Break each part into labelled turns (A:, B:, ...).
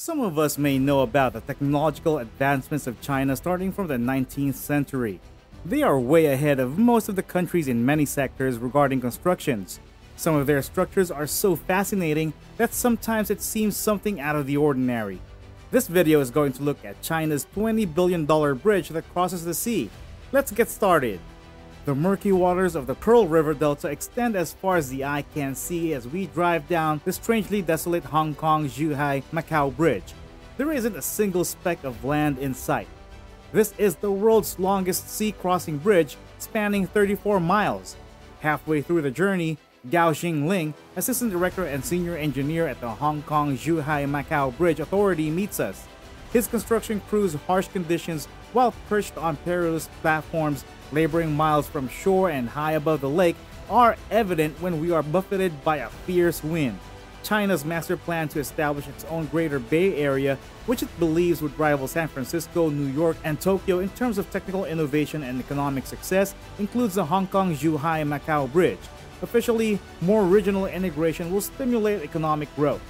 A: Some of us may know about the technological advancements of China starting from the 19th century. They are way ahead of most of the countries in many sectors regarding constructions. Some of their structures are so fascinating that sometimes it seems something out of the ordinary. This video is going to look at China's $20 billion bridge that crosses the sea. Let's get started. The murky waters of the Pearl River Delta extend as far as the eye can see as we drive down the strangely desolate Hong Kong Zhuhai Macau Bridge. There isn't a single speck of land in sight. This is the world's longest sea crossing bridge, spanning 34 miles. Halfway through the journey, Gao Xinglin, Assistant Director and Senior Engineer at the Hong Kong Zhuhai Macau Bridge Authority, meets us. His construction crew's harsh conditions while perched on perilous platforms laboring miles from shore and high above the lake are evident when we are buffeted by a fierce wind. China's master plan to establish its own greater Bay Area, which it believes would rival San Francisco, New York, and Tokyo in terms of technical innovation and economic success, includes the Hong Kong Zhuhai Macau Bridge. Officially, more regional integration will stimulate economic growth.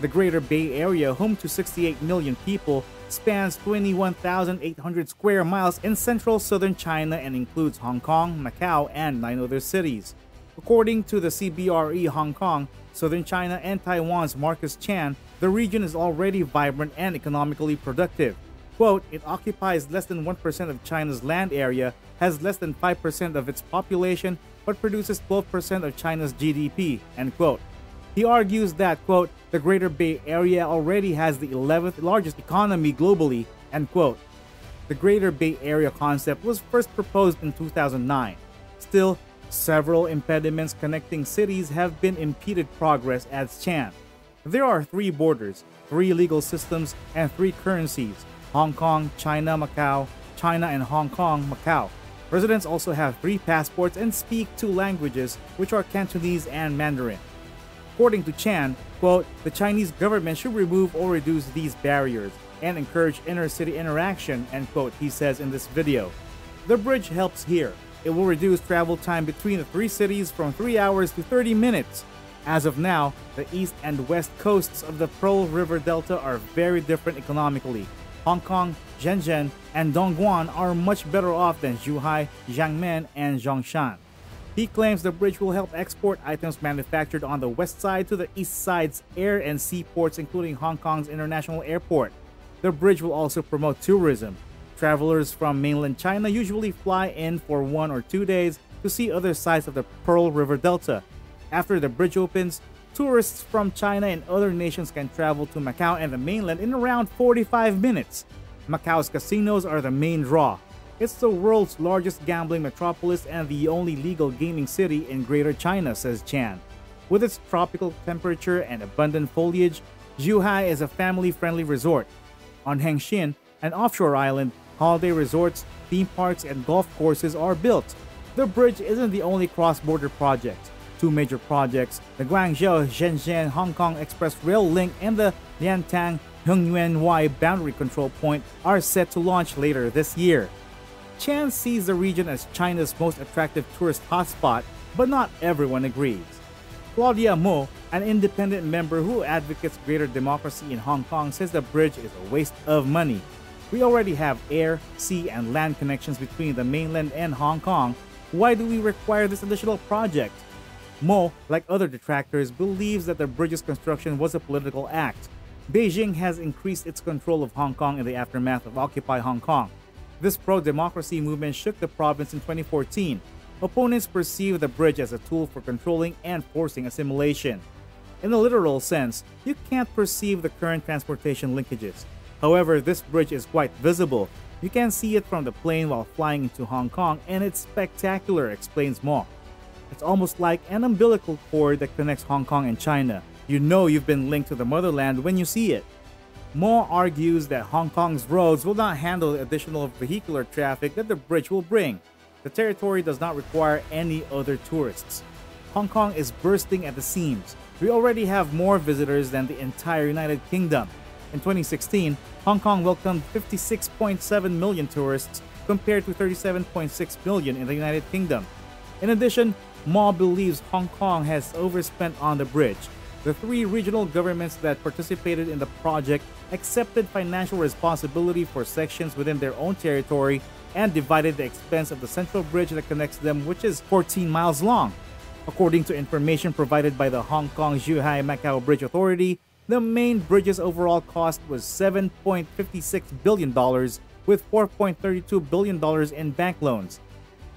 A: The Greater Bay Area, home to 68 million people, spans 21,800 square miles in central southern China and includes Hong Kong, Macau, and nine other cities. According to the CBRE Hong Kong, southern China, and Taiwan's Marcus Chan, the region is already vibrant and economically productive. Quote, it occupies less than 1% of China's land area, has less than 5% of its population, but produces 12% of China's GDP, end quote. He argues that, quote, the Greater Bay Area already has the 11th largest economy globally, end quote. The Greater Bay Area concept was first proposed in 2009. Still, several impediments connecting cities have been impeded progress, adds Chan. There are three borders, three legal systems, and three currencies Hong Kong, China, Macau, China, and Hong Kong, Macau. Residents also have three passports and speak two languages, which are Cantonese and Mandarin. According to Chan, quote, the Chinese government should remove or reduce these barriers and encourage inter-city interaction, end quote, he says in this video. The bridge helps here. It will reduce travel time between the three cities from 3 hours to 30 minutes. As of now, the east and west coasts of the Pearl River Delta are very different economically. Hong Kong, Shenzhen, and Dongguan are much better off than Zhuhai, Jiangmen, and Zhongshan. He claims the bridge will help export items manufactured on the west side to the east side's air and sea ports, including Hong Kong's international airport. The bridge will also promote tourism. Travelers from mainland China usually fly in for one or two days to see other sides of the Pearl River Delta. After the bridge opens, tourists from China and other nations can travel to Macau and the mainland in around 45 minutes. Macau's casinos are the main draw, it's the world's largest gambling metropolis and the only legal gaming city in Greater China, says Chan. With its tropical temperature and abundant foliage, Zhuhai is a family-friendly resort. On Hengqin, an offshore island, holiday resorts, theme parks, and golf courses are built. The bridge isn't the only cross-border project. Two major projects, the Guangzhou Shenzhen Hong Kong Express Rail Link and the Liantang Hengyuan Boundary Control Point, are set to launch later this year. Chan sees the region as China's most attractive tourist hotspot, but not everyone agrees. Claudia Mo, an independent member who advocates greater democracy in Hong Kong, says the bridge is a waste of money. We already have air, sea, and land connections between the mainland and Hong Kong. Why do we require this additional project? Mo, like other detractors, believes that the bridge's construction was a political act. Beijing has increased its control of Hong Kong in the aftermath of Occupy Hong Kong. This pro-democracy movement shook the province in 2014. Opponents perceive the bridge as a tool for controlling and forcing assimilation. In a literal sense, you can't perceive the current transportation linkages. However, this bridge is quite visible. You can see it from the plane while flying into Hong Kong, and it's spectacular, explains Mo. It's almost like an umbilical cord that connects Hong Kong and China. You know you've been linked to the motherland when you see it. Mo argues that Hong Kong's roads will not handle the additional vehicular traffic that the bridge will bring. The territory does not require any other tourists. Hong Kong is bursting at the seams. We already have more visitors than the entire United Kingdom. In 2016, Hong Kong welcomed 56.7 million tourists compared to 37.6 million in the United Kingdom. In addition, Mo believes Hong Kong has overspent on the bridge. The three regional governments that participated in the project accepted financial responsibility for sections within their own territory and divided the expense of the central bridge that connects them, which is 14 miles long. According to information provided by the Hong Kong Zhuhai Macau Bridge Authority, the main bridge's overall cost was $7.56 billion, with $4.32 billion in bank loans.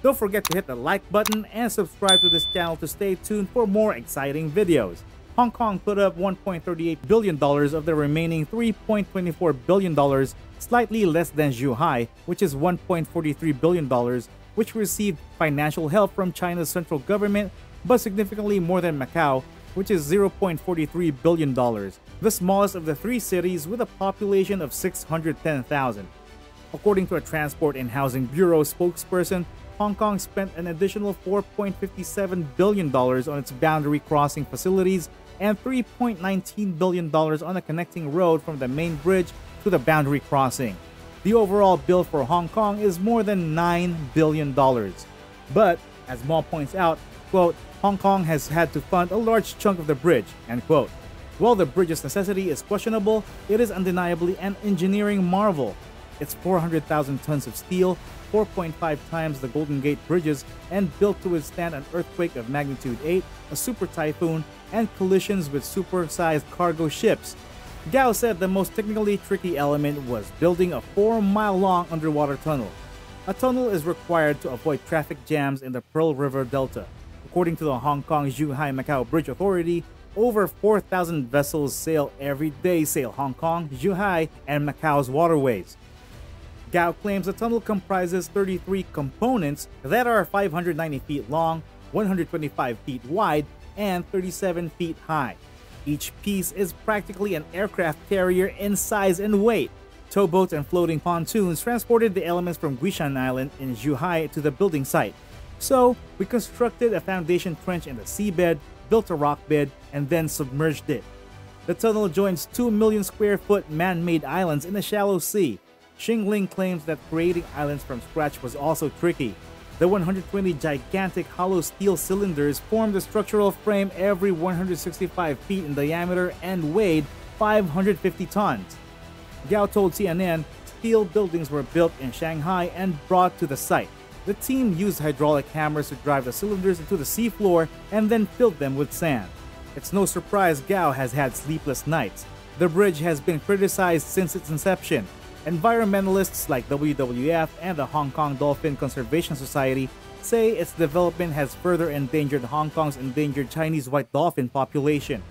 A: Don't forget to hit the like button and subscribe to this channel to stay tuned for more exciting videos. Hong Kong put up $1.38 billion of the remaining $3.24 billion, slightly less than Zhuhai, which is $1.43 billion, which received financial help from China's central government, but significantly more than Macau, which is $0.43 billion, the smallest of the three cities with a population of 610,000. According to a Transport and Housing Bureau spokesperson, Hong Kong spent an additional $4.57 billion on its boundary crossing facilities and $3.19 billion on a connecting road from the main bridge to the boundary crossing. The overall bill for Hong Kong is more than $9 billion. But, as Ma points out, quote, Hong Kong has had to fund a large chunk of the bridge, end quote. While the bridge's necessity is questionable, it is undeniably an engineering marvel. It's 400,000 tons of steel, 4.5 times the Golden Gate bridges, and built to withstand an earthquake of magnitude 8, a super typhoon, and collisions with super-sized cargo ships. Gao said the most technically tricky element was building a 4-mile-long underwater tunnel. A tunnel is required to avoid traffic jams in the Pearl River Delta. According to the Hong Kong Zhuhai Macau Bridge Authority, over 4,000 vessels sail every day sail Hong Kong, Zhuhai, and Macau's waterways. Gao claims the tunnel comprises 33 components that are 590 feet long, 125 feet wide, and 37 feet high. Each piece is practically an aircraft carrier in size and weight. Towboats and floating pontoons transported the elements from Guishan Island in Zhuhai to the building site. So, we constructed a foundation trench in the seabed, built a rock bed, and then submerged it. The tunnel joins 2 million square foot man-made islands in the shallow sea. Xinglin claims that creating islands from scratch was also tricky. The 120 gigantic hollow steel cylinders formed the structural frame every 165 feet in diameter and weighed 550 tons. Gao told CNN steel buildings were built in Shanghai and brought to the site. The team used hydraulic hammers to drive the cylinders into the seafloor and then filled them with sand. It's no surprise Gao has had sleepless nights. The bridge has been criticized since its inception, Environmentalists like WWF and the Hong Kong Dolphin Conservation Society say its development has further endangered Hong Kong's endangered Chinese white dolphin population.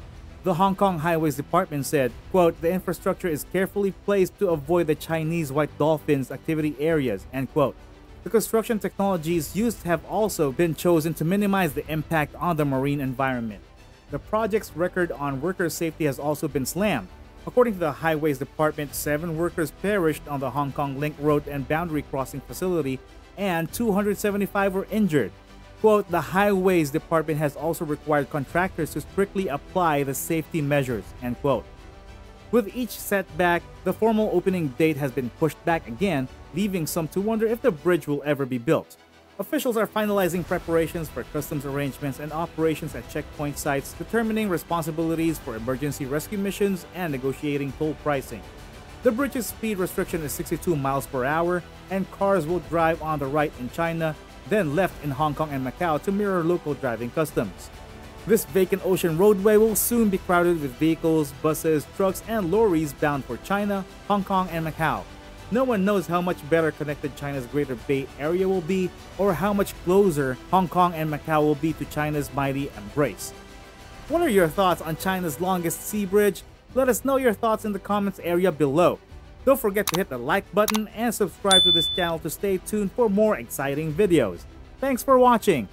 A: The Hong Kong Highways Department said, quote, the infrastructure is carefully placed to avoid the Chinese white dolphins activity areas, end quote. The construction technologies used have also been chosen to minimize the impact on the marine environment. The project's record on worker safety has also been slammed, According to the Highways Department, seven workers perished on the Hong Kong Link Road and boundary crossing facility, and 275 were injured. Quote, the Highways Department has also required contractors to strictly apply the safety measures, end quote. With each setback, the formal opening date has been pushed back again, leaving some to wonder if the bridge will ever be built. Officials are finalizing preparations for customs arrangements and operations at checkpoint sites, determining responsibilities for emergency rescue missions and negotiating toll pricing. The bridge's speed restriction is 62 miles per hour, and cars will drive on the right in China, then left in Hong Kong and Macau to mirror local driving customs. This vacant ocean roadway will soon be crowded with vehicles, buses, trucks, and lorries bound for China, Hong Kong, and Macau. No one knows how much better connected China's Greater Bay Area will be or how much closer Hong Kong and Macau will be to China's mighty embrace. What are your thoughts on China's longest sea bridge? Let us know your thoughts in the comments area below. Don't forget to hit the like button and subscribe to this channel to stay tuned for more exciting videos. Thanks for watching!